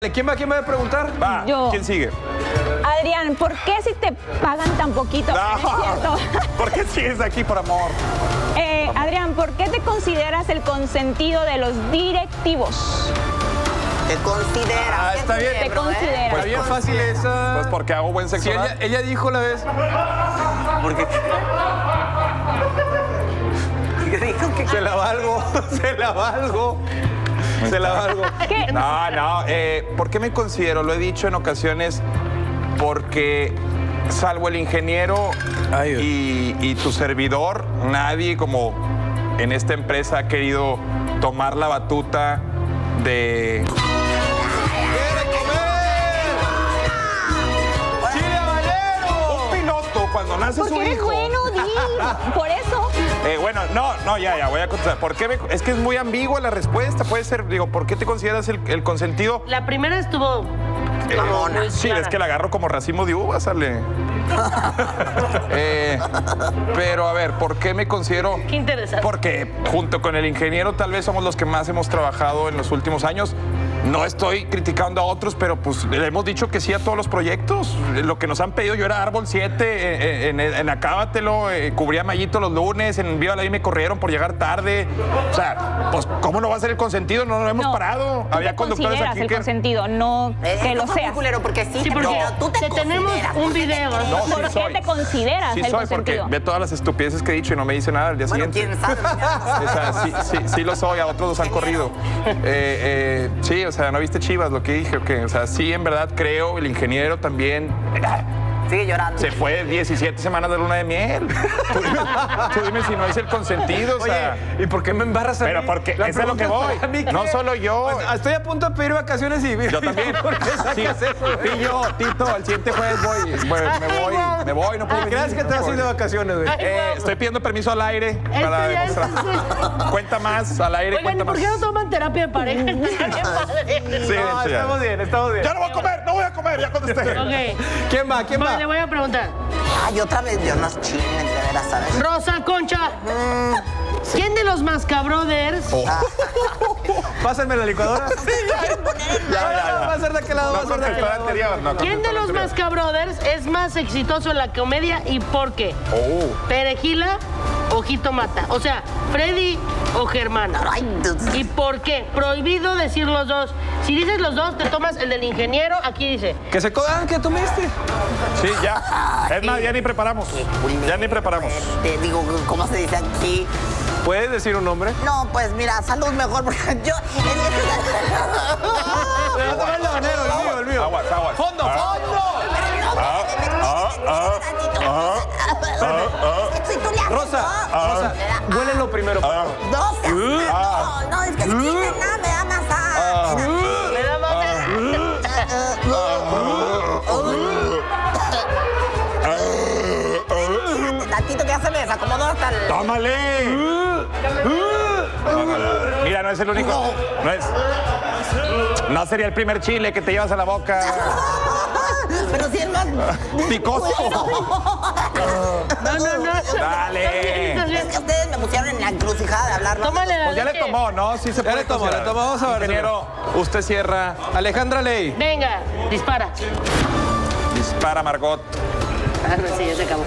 ¿Quién va, quién va a preguntar? Va, Yo. ¿quién sigue? Adrián, ¿por qué si te pagan tan poquito? No. Es cierto. ¿Por qué sigues aquí, por amor? Eh, Adrián, ¿por qué te consideras el consentido de los directivos? Te consideras. Ah, está bien. Te consideras. Está bien fácil esa. Pues porque hago buen sexo Sí, ella, ella dijo la vez. Porque... ¿Qué dijo? que Se la valgo, se la valgo. Se la valgo. ¿Qué? No, no. eh, ¿Por qué me considero? Lo he dicho en ocasiones porque salvo el ingeniero y, y tu servidor, nadie como en esta empresa ha querido tomar la batuta de... ¡Chile habanero! Un piloto cuando nace su Porque eres hijo. bueno, di. Por eso. Eh, bueno, no, no, ya, ya, voy a contestar. ¿Por qué me- es que es muy ambigua la respuesta. Puede ser, digo, ¿por qué te consideras el, el consentido? La primera estuvo. Eh, muy sí, clara. es que la agarro como racimo de uvas, sale. Eh, pero a ver, ¿por qué me considero? Qué interesante. Porque junto con el ingeniero tal vez somos los que más hemos trabajado en los últimos años. No estoy criticando a otros, pero pues le hemos dicho que sí a todos los proyectos. Lo que nos han pedido, yo era Árbol 7, en, en, en Acábatelo, eh, cubría Mayito los lunes, en Viva la Vida me corrieron por llegar tarde. O sea, pues ¿cómo no va a ser el consentido? No nos hemos No, parado. tú Había te conductores aquí el que... consentido, no Eh, que lo seas. culero, porque sí, Sí, te- porque pero tú te tenemos consideras, un video. No, sí ¿Por qué soy. te consideras Sí el soy, porque consentido? ve todas las estupideces que he dicho y no me dice nada al día Bueno, siguiente. quién sabe. O sea, sí, sí, sí lo soy, a otros los han corrido. Eh, eh, sí, o sea, ¿no viste Chivas lo que dije? o qué? O sea, sí, en verdad creo, el ingeniero también. Sigue llorando. Se fue 17 semanas de luna de miel. Tú dime, tú dime si no es el consentido, o sea. Oye, ¿y por qué me embarras a Pero mí? porque La es lo que voy. mí, No solo yo. Pues, estoy a punto de pedir vacaciones y... Yo también. ¿Por qué sacas Sí, eso? yo, Tito, el siguiente jueves voy. Bueno, me voy, me voy, no puedo venir. Gracias que te no vas a puedo ir de vacaciones, güey. Eh, estoy pidiendo permiso al aire para Este es- demostrar. Cuenta más al aire, Oigan, ¿y cuenta por más. qué no toman terapia de pareja? Qué padre. Sí, No, estamos bien, estamos bien. Ya no voy a comer, no voy a comer, ya contesté. Ok. ¿Quién va? ¿Quién Vale, va? le voy a preguntar. Ay, otra vez, Dios nos chinguen, de veras, ¿sabes? Rosa Concha. ¿Quién de los Mascabrothers Oh. Pásenme la licuadora. Ya, ya, ya. Va a ser de aquel lado, va a No ser de lado. anterior, no ¿Quién de los anterior. Mascabrothers es más exitoso en la comedia y por qué? Oh. ¿Perejila o Jitomata? O sea, Freddy o Germán. ¿Y por qué? Prohibido decir los dos. Si dices los dos, te tomas el del ingeniero. Aquí dice. Que se codan, que tomiste. Sí, ya. Es más, ya ni preparamos. Ya ni preparamos. Te digo, ¿cómo se dice aquí? ¿Puedes decir un nombre? No, pues mira, salud mejor, porque yo... Tomar el habanero, el mío, el mío. Aguas, aguas. ¡Fondo, fondo! Rosa, Rosa, huélelo primero. por favor. No, no, no, es que si nada me da más asco. Me da más. Tantito que ya se me desacomodó hasta el... ¡Tómale! Mira, no es el único. No es. No sería el primer chile que te llevas a la boca. Pero si es más... Picoso. No, no, no. Dale. Es que ustedes me pusieron en la encrucijada de. Tómale la Pues ya le tomó, ¿no? Sí se Ya puede le tomó, le tomó, vamos a ver. Ingeniero, usted cierra. Alejandra Ley. Venga, dispara. Dispara, Margot. Ah, no, sí, ya se acabó.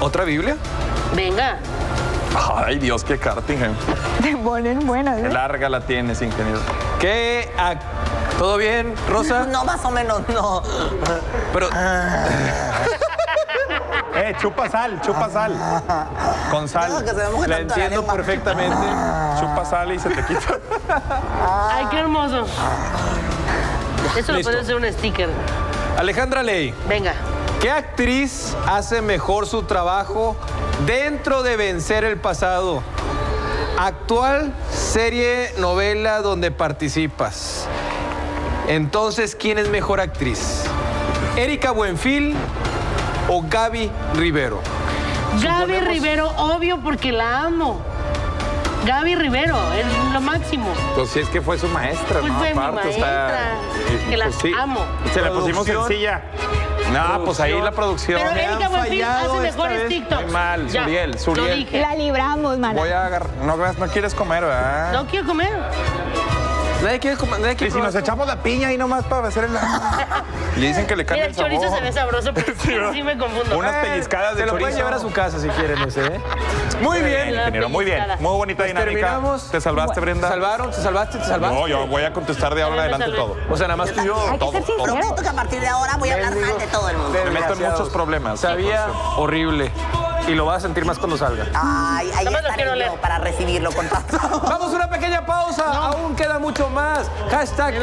¿Otra Biblia? Venga. Ay, Dios, qué karting. eh. Te ponen buenas, Qué ¿eh? larga la tienes, ingeniero. ¿Qué? ¿Todo bien, Rosa? No, más o menos, no. Pero, Eh, chupa sal, chupa sal. Con No, sal. que se la entiendo perfectamente. Chupa sal y se te quita. Ay, qué hermoso. Eso lo puede ser un sticker. Alejandra Ley, Venga. ¿qué actriz hace mejor su trabajo dentro de Vencer el Pasado? Actual serie, novela donde participas. Entonces, ¿quién es mejor actriz? ¿Erika Buenfil o Gaby Rivero? Gaby Suponemos- Rivero, obvio, porque la amo. Gaby Rivero, es lo máximo. Pues sí, es que fue su maestra, Pues ¿no? fue mi Aparte, está- maestra, que las amo. Se la pusimos sencilla. No, pues ahí la producción. Pero Erika Buenfil fallado hace mejores. TikToks. Muy mal, Ya, Suriel, Suriel. Lo dije. La libramos, mana. Voy a agarrar. No, no quieres comer, ¿verdad? No quiero comer. Nadie quiere, comer- nadie Y si nos echamos la piña ahí nomás para hacer el... Le dicen que le cambia el el sabor. chorizo se ve sabroso, pero sí, me confundo. Unas Eh, pellizcadas de Se lo pueden chorizo. llevar a su casa si quieren ese, ¿eh? Muy bien. Ingeniero, muy bien. Muy bonita Pues dinámica. terminamos. ¿Te salvaste, ¿Te Brenda? salvaron? ¿Te salvaste? ¿Te salvaste? No, yo voy a contestar de ahora en adelante todo. O sea, nada más tú y yo. Hay que todo, ser todo. sinceros. Prometo que a partir de ahora voy a hablar mal de todo el mundo. Me meto en muchos problemas. Sabía horrible. Y lo vas a sentir más cuando salga. Ay, ahí lo estaré yo leer. para recibirlo con tanto. Vamos a una pequeña pausa. Aún queda mucho más. Hashtag